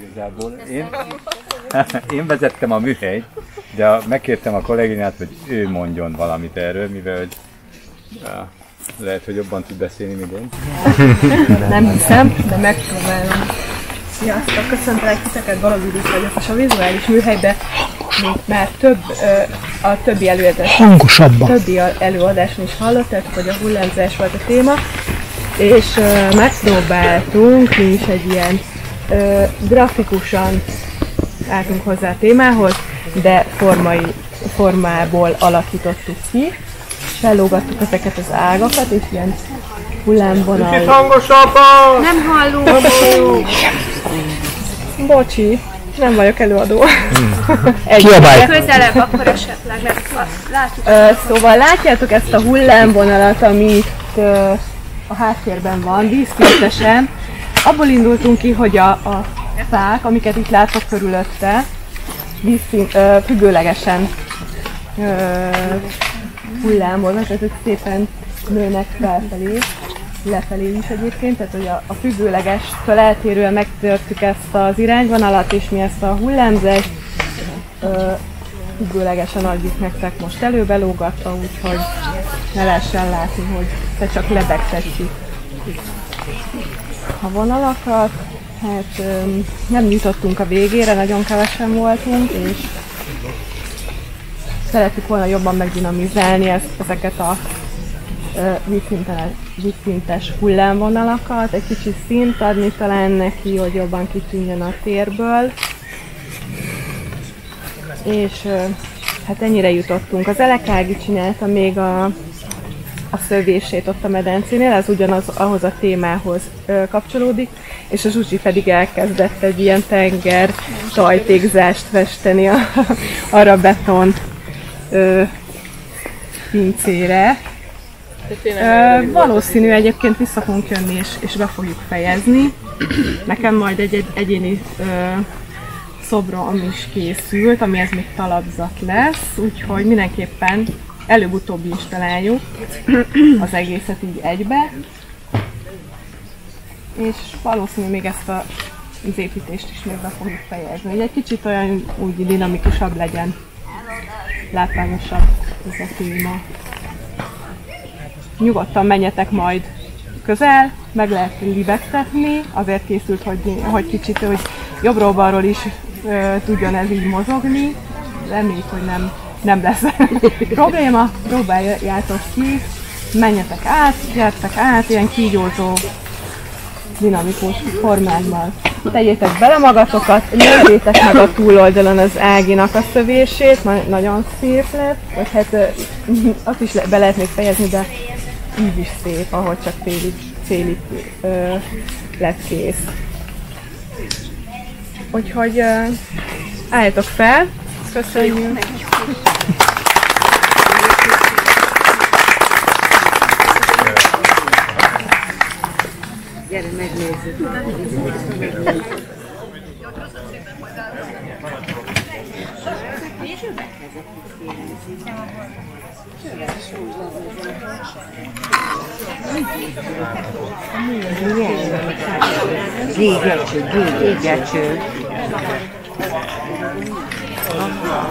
Igazából én, én vezettem a műhelyt, de megkértem a kolléginát, hogy ő mondjon valamit erről, mivel hogy, ja, lehet, hogy jobban tud beszélni, mint én. Nem hiszem, de megpróbálom. Sziasztok, köszöntelek titeket, Galagudis vagyok, és a vizuális műhelyben még már több, a többi előadás, Hangosabban. többi előadáson is hallottátok, hogy a hullámzás volt a téma, és megpróbáltunk mi is egy ilyen ö, grafikusan álltunk hozzá a témához, de formai, formából alakítottuk ki, fellógattuk ezeket az ágakat, és ilyen hullámvonal... Hangosabban! Nem hallunk. Bocsi, nem vagyok előadó. Egy Kiabálj! Közelebb, akkor esetleg lehet, látjuk. Ö, szóval látjátok ezt a hullámvonalat, ami itt ö, a háttérben van, vízszintesen. Abból indultunk ki, hogy a, a fák, amiket itt látok körülötte, vízszint, ö, függőlegesen ö, hullámoznak, tehát szépen nőnek felfelé, lefelé is egyébként, tehát hogy a, a függőlegestől eltérően megtörtük ezt az irányvonalat, és mi ezt a hullámzást függőlegesen adjuk nektek most előbelógatva, úgyhogy ne lehessen látni, hogy te csak lebegtetjük a vonalakat. Hát nem jutottunk a végére, nagyon kevesen voltunk, és szerettük volna jobban megdinamizálni ezt, ezeket a vízszintes hullámvonalakat, egy kicsit szint adni talán neki, hogy jobban kitűnjön a térből. És hát ennyire jutottunk. Az Elekági csinálta még a, a szövését ott a medencénél, ez ugyanaz ahhoz a témához ö, kapcsolódik, és a Zsuzsi pedig elkezdett egy ilyen tenger tajtékzást festeni a, arra beton ö, pincére. Ö, valószínű egyébként vissza fogunk jönni és, és be fogjuk fejezni. Nekem majd egy, egy egyéni ö, szobrom is készült, ami ez még talapzat lesz, úgyhogy mindenképpen előbb-utóbb is találjuk az egészet így egybe. És valószínű még ezt a, az építést is még be fogjuk fejezni, egy kicsit olyan úgy dinamikusabb legyen, látványosabb ez a téma. Nyugodtan menjetek majd közel, meg lehet libegtetni, azért készült, hogy, hogy kicsit, hogy jobbról-balról is ö, tudjon ez így mozogni. Reméljük, hogy nem, nem lesz probléma, próbáljátok ki, menjetek át, gyertek át, ilyen kígyózó, dinamikus formában. Tegyétek bele magatokat, nézzétek meg a túloldalon az Áginak a szövését, na- nagyon szép lett, vagy hát azt is le- be lehet még fejezni, de így is szép, ahogy csak félig, félig ö, lett kész. Úgyhogy ö, álljatok fel, köszönjük! gyere, megnézzük. Gégecső, gégecső. Aha.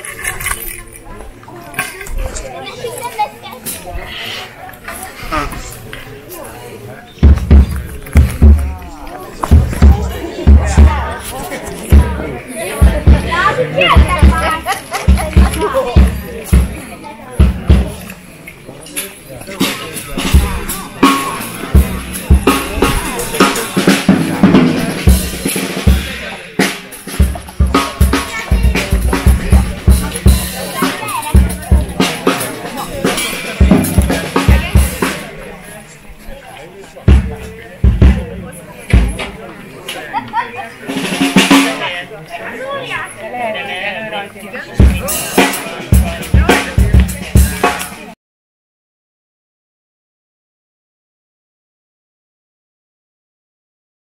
entendendo?